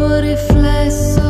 tuo riflesso.